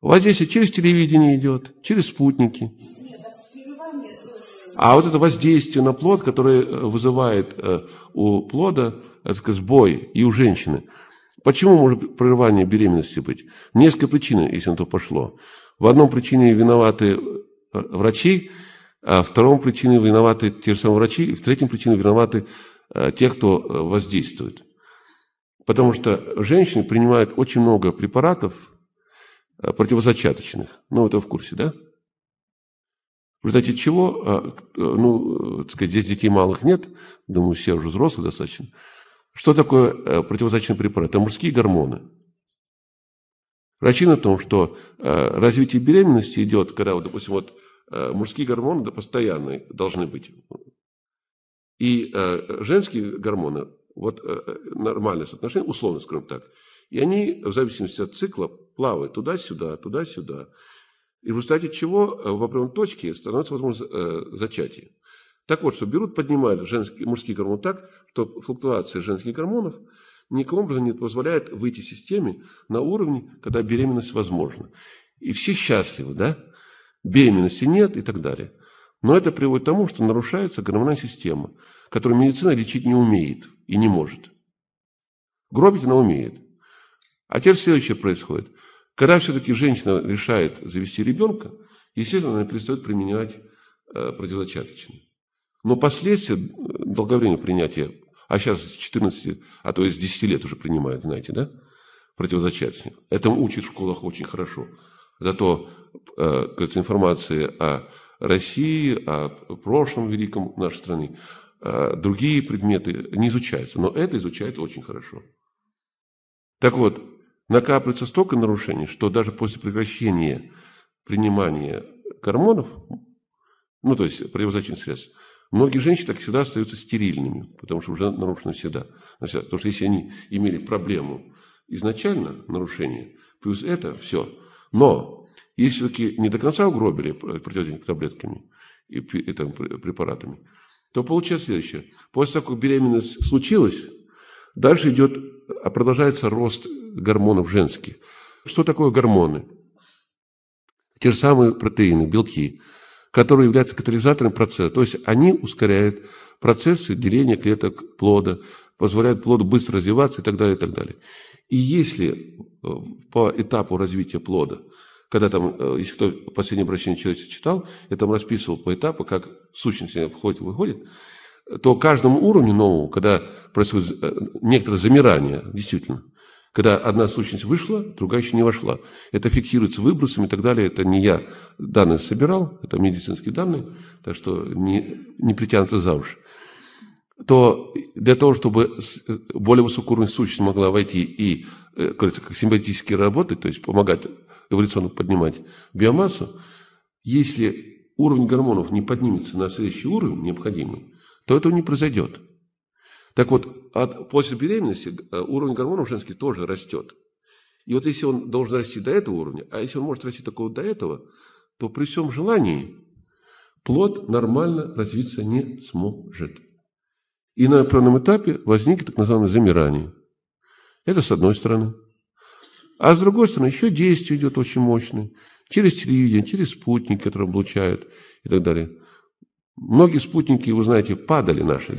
Воздействие через телевидение идет, через спутники. А вот это воздействие на плод, которое э, вызывает э, у плода так сказать, сбой и у женщины. Почему может прерывание беременности быть? Несколько причин, если на то пошло. В одном причине виноваты э, врачи, а в втором причине виноваты те же самые врачи, и в третьем причине виноваты те, кто воздействует. Потому что женщины принимают очень много препаратов противозачаточных. Ну, это в курсе, да? В результате чего, а, ну, так сказать, здесь детей малых нет, думаю, все уже взрослые достаточно. Что такое э, противозачаточный препарат? Это мужские гормоны. Причина в том, что э, развитие беременности идет, когда, вот, допустим, вот э, мужские гормоны да, постоянные должны быть. И женские гормоны, вот нормальное соотношение, условно скажем так, и они в зависимости от цикла плавают туда-сюда, туда-сюда. И в результате чего э, в определенной точке становится возможно э, зачатие. Так вот, что берут, поднимают женские, мужские гормоны так, что флуктуация женских гормонов никаким образом не позволяет выйти системе на уровне, когда беременность возможна. И все счастливы, да? Беременности нет и так далее. Но это приводит к тому, что нарушается гормональная система, которую медицина лечить не умеет и не может. Гробить она умеет. А теперь следующее происходит – когда все-таки женщина решает завести ребенка, естественно, она перестает применять э, противозачаточные. Но последствия э, долговременного принятия, а сейчас с 14, а то есть с 10 лет уже принимают, знаете, да, противозачаточные. Этому учат в школах очень хорошо. Зато, э, кажется, информация о России, о прошлом великом нашей страны, э, другие предметы не изучаются. Но это изучается очень хорошо. Так вот, накапливается столько нарушений, что даже после прекращения принимания гормонов, ну, то есть противозачаточных средств, многие женщины так всегда остаются стерильными, потому что уже нарушено всегда. Потому что если они имели проблему изначально, нарушение, плюс это, все. Но если все-таки не до конца угробили противозачаточными таблетками и, и там, препаратами, то получается следующее. После того, как беременность случилась, дальше идет, а продолжается рост гормонов женских. Что такое гормоны? Те же самые протеины, белки, которые являются катализатором процесса. То есть они ускоряют процессы деления клеток плода, позволяют плоду быстро развиваться и так далее, и так далее. И если э, по этапу развития плода, когда там, э, если кто последнее обращение человека читал, я там расписывал по этапу, как сущность входит и выходит, то каждому уровню новому, когда происходит э, некоторое замирание, действительно, когда одна сущность вышла, другая еще не вошла. Это фиксируется выбросами и так далее. Это не я данные собирал, это медицинские данные, так что не, не притянуто за уши. То для того, чтобы более высокоуровневая сущность могла войти и, э, кажется, как симбиотически работать, то есть помогать эволюционно поднимать биомассу, если уровень гормонов не поднимется на следующий уровень необходимый, то этого не произойдет. Так вот, от, после беременности э, уровень гормонов женских тоже растет. И вот если он должен расти до этого уровня, а если он может расти только вот до этого, то при всем желании плод нормально развиться не сможет. И на определенном этапе возникнет так называемое замирание. Это с одной стороны. А с другой стороны, еще действие идет очень мощное. Через телевидение, через спутники, которые облучают и так далее. Многие спутники, вы знаете, падали наши. Да?